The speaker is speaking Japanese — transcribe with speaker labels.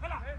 Speaker 1: Voilà.